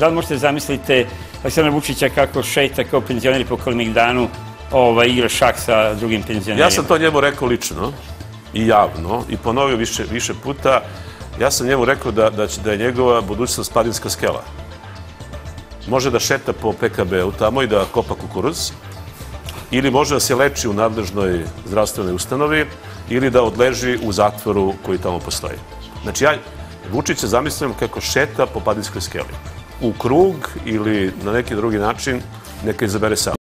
Da li možete zamislite Aleksandra Vučića kako šeta kao penzioneri po Kalemegdanu ovaj, igra šak sa drugim penzionerima? Ja sam to njemu rekao lično i javno i ponovio više, više puta. Ja sam njemu rekao da, da, će, da je njegova budućnost padinska skela. Može da šeta po PKB-u tamo i da kopa kukuruz, ili može da se leči u nadležnoj zdravstvenoj ustanovi, ili da odleži u zatvoru koji tamo postoji. Znači, ja Vučića zamislim kako šeta po padinskoj skeli. U krug ili na neki drugi način, neka izabere sam.